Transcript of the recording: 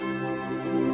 you